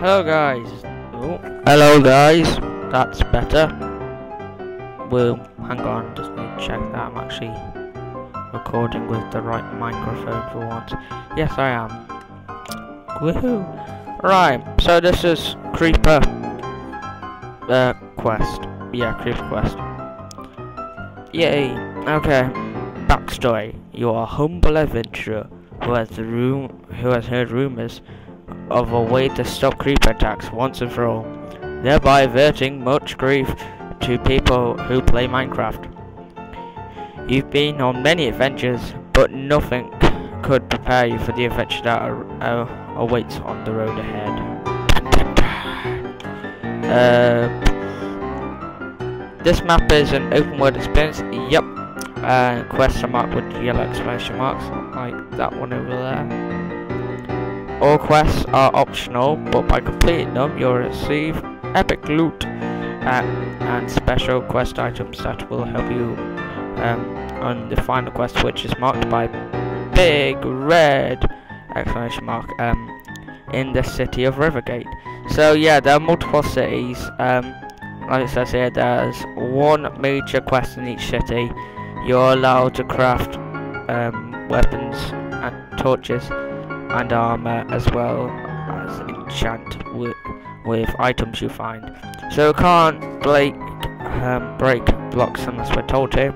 Hello guys. Oh, hello guys. That's better. Well, hang on, just need to check that I'm actually recording with the right microphone for once. Yes, I am. Woohoo! Right, so this is Creeper uh, Quest. Yeah, Creeper Quest. Yay! Okay. Backstory: You are a humble adventurer who has the room who has heard rumors of a way to stop creeper attacks once and for all, thereby averting much grief to people who play Minecraft. You've been on many adventures, but nothing could prepare you for the adventure that uh, awaits on the road ahead. Uh, this map is an open world experience. Yep. Uh, question mark with yellow exclamation marks, like that one over there. All quests are optional, but by completing them, you'll receive epic loot uh, and special quest items that will help you um, on the final quest, which is marked by big red exclamation mark um, in the city of Rivergate. So yeah, there are multiple cities. Um, like it says here, there's one major quest in each city. You're allowed to craft um, weapons and torches and armor as well as enchant with, with items you find. So can't break, um, break blocks unless we're told to.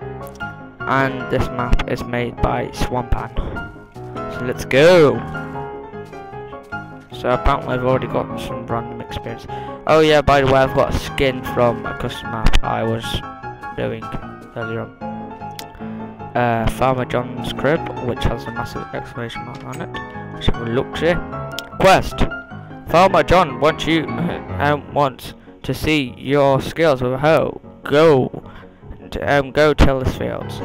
And this map is made by Swampan. So let's go! So apparently I've already got some random experience. Oh yeah, by the way, I've got a skin from a custom map I was doing earlier on. Uh, Farmer John's crib, which has a massive exclamation mark on it. See. Quest. Farmer John wants you um, wants to see your skills with hoe. Go. Um, go fields.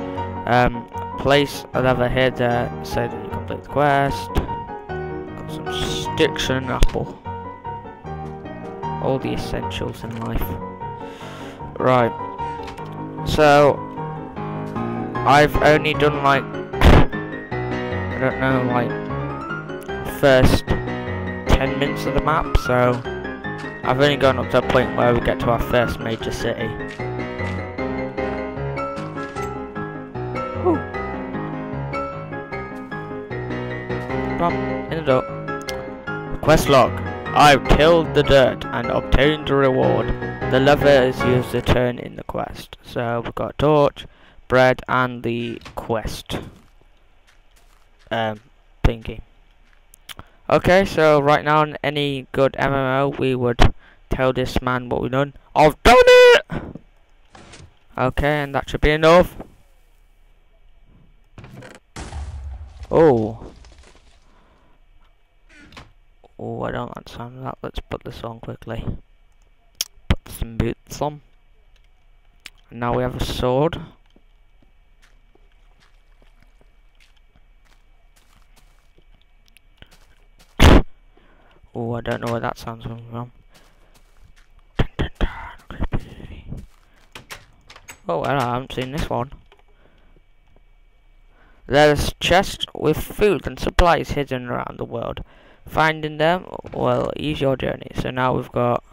Um, place another head there so that you complete the quest Got some sticks and an apple. All the essentials in life. Right. So, I've only done like, I don't know, like, first 10 minutes of the map, so I've only gone up to a point where we get to our first major city. Ooh. Come on, in the door. Quest log. I've tilled the dirt and obtained a reward. The lever is used to turn in the quest. So we've got torch, bread, and the quest. Um, thingy. Okay, so right now in any good MMO, we would tell this man what we've done. I've done it! Okay, and that should be enough. Oh. Oh, I don't like the sound of that. Let's put this on quickly. Put some boots on. And now we have a sword. Oh, I don't know where that sound's coming from. Dun, dun, dun, oh, well, I haven't seen this one. There's chests with food and supplies hidden around the world. Finding them well ease your journey. So now we've got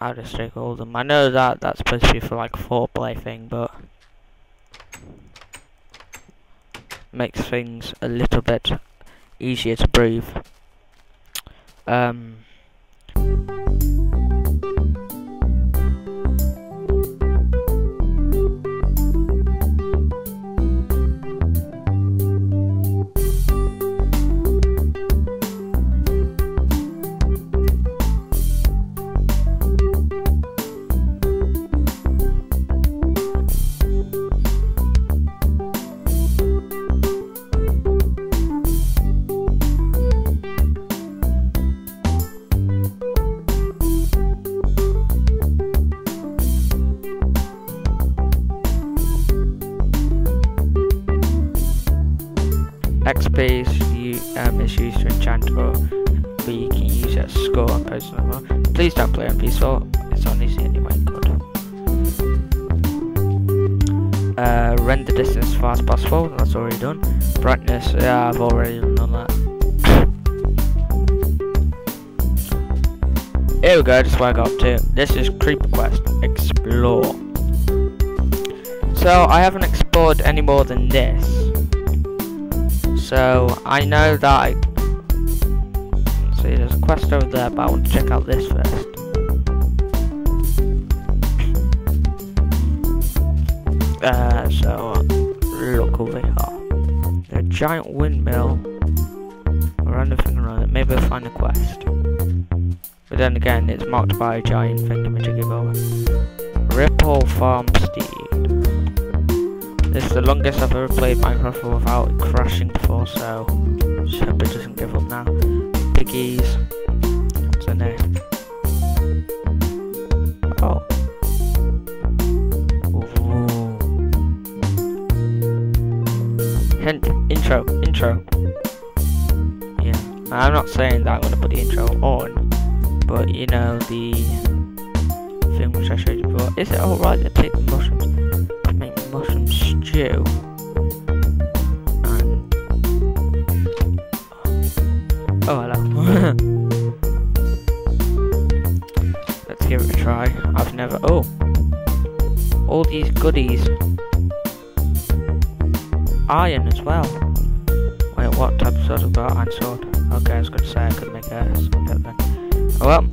I'll just take all of them. I know that that's supposed to be for like a foreplay thing but makes things a little bit easier to breathe um XP you, um, is used to enchant or but you can use it as score on post number. Please don't play on peaceful, it's on easy anyway, good. Uh, render distance as fast as possible, that's already done. Brightness, yeah, I've already done that. Here we go, is where I got to. This is Creeper Quest. Explore. So, I haven't explored any more than this. So, I know that I... See, there's a quest over there, but I want to check out this first. Uh, so, look over here. A giant windmill. Or anything around it. Maybe I'll find a quest. But then again, it's marked by a giant thingamajiggy over. Ripple Farm Steed. This is the longest I've ever played Minecraft without crashing before, so just hope it doesn't give up now. What's her name? Oh. Hint, intro, intro. Yeah, I'm not saying that I'm gonna put the intro on, but you know the thing which I showed you before. Is it alright to take the mushrooms, stew? And oh hello. Let's give it a try. I've never. Oh, all these goodies. Iron as well. Wait, what type of sword have got? Iron sword. Okay, I was going to say I could make a sword then. Oh well,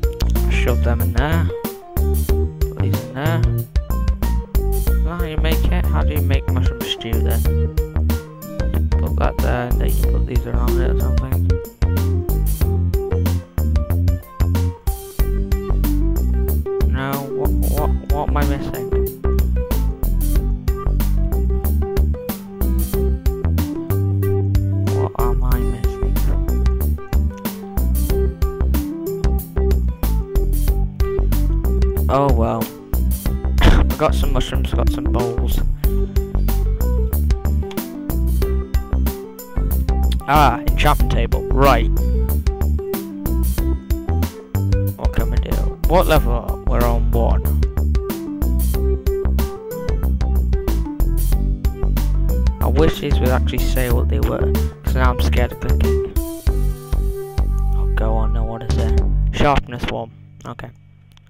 shove them in there. Put these in there. How do you make mushroom stew then? Put that there and then you put these around it or something. Ah, table. Right. What can we do? What level? We're on one. I wish these would actually say what they were, because now I'm scared of clicking. Oh, go on, now what is it? Sharpness one. Okay.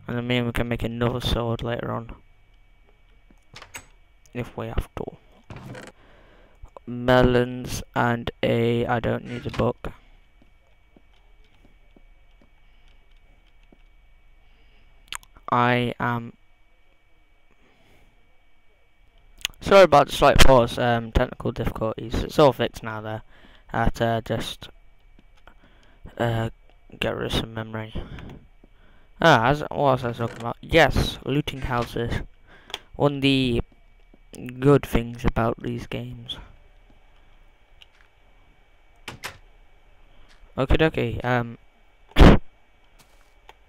And then maybe we can make another sword later on. If we have to. Melons and a... I don't need a book. I am... Sorry about the slight pause, um, technical difficulties. It's all fixed now there. I had to just uh, get rid of some memory. Ah, as what was I talking about? Yes, looting houses. One of the good things about these games. Okay, dokie. Um.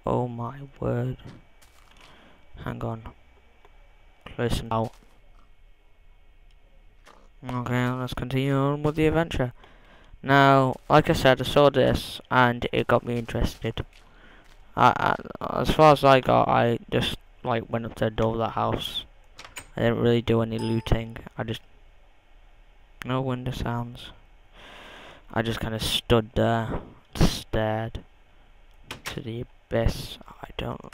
oh my word. Hang on. Close now. Okay, let's continue on with the adventure. Now, like I said, I saw this and it got me interested. I, I, as far as I got, I just like went up to the door of that house. I didn't really do any looting. I just no window sounds. I just kind of stood there, stared to the abyss. I don't.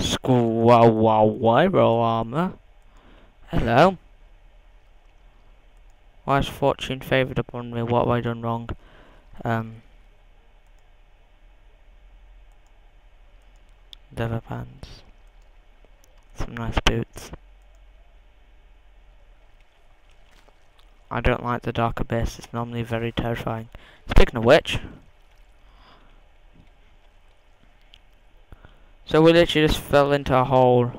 Squirrel armor. Hello. Why is fortune favoured upon me? What have I done wrong? Um, leather pants. Some nice boots. I don't like the dark abyss, it's normally very terrifying. Speaking of which, so we literally just fell into a hole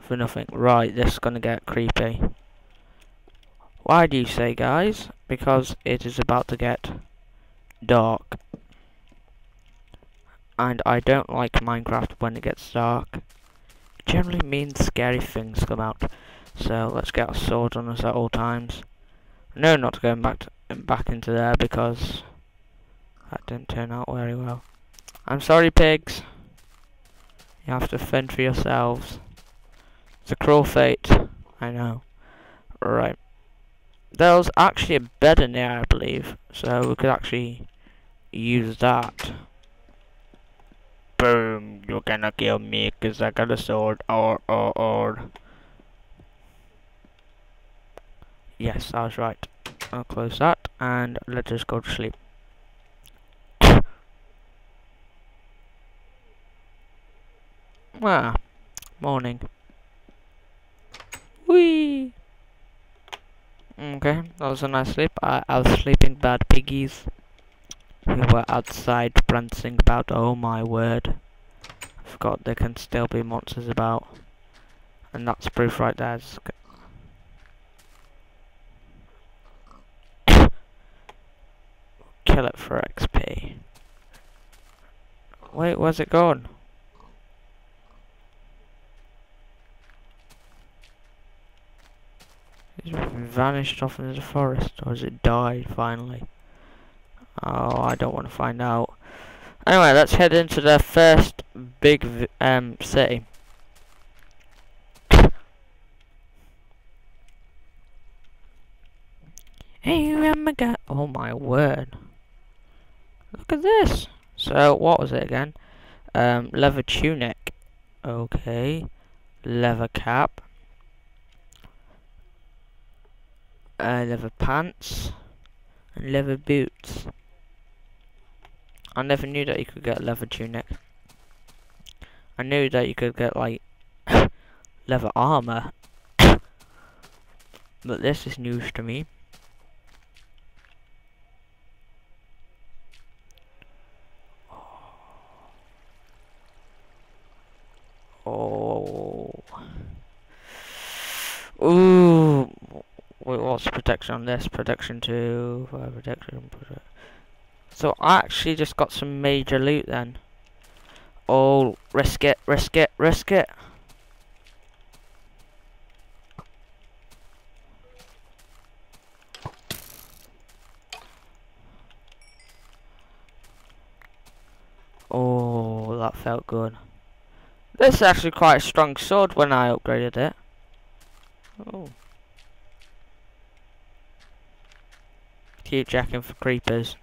for nothing. Right, this is gonna get creepy. Why do you say, guys? Because it is about to get dark. And I don't like Minecraft when it gets dark. It generally means scary things come out. So let's get a sword on us at all times. No, not going back to, back into there because that didn't turn out very well. I'm sorry, pigs. You have to fend for yourselves. It's a cruel fate. I know. Right. There was actually a bed in there, I believe. So we could actually use that. Boom, you cannot kill me because I got a sword. Or, or, or. Yes, I was right. I'll close that and let us go to sleep. ah, morning. Whee! Okay, that was a nice sleep. I, I was sleeping bad piggies. We were outside prancing about, oh my word. I forgot there can still be monsters about. And that's proof right there. Kill it for XP. Wait, where's it gone? It's vanished off into the forest, or has it died finally? Oh, I don't want to find out. Anyway, let's head into the first big um city. Hey, remember God. Oh my word. Look at this. So, what was it again? Um, leather tunic. Okay. Leather cap. uh, leather pants and leather boots. I never knew that you could get leather tunic. I knew that you could get like leather armor, but this is news to me. Oh. Ooh. Wait, what's protection on this? Protection 2, fire protection. Protect. So I actually just got some major loot then. Oh, risk it, risk it, risk it. Oh, that felt good. This is actually quite a strong sword when I upgraded it. Oh. Keep checking for creepers.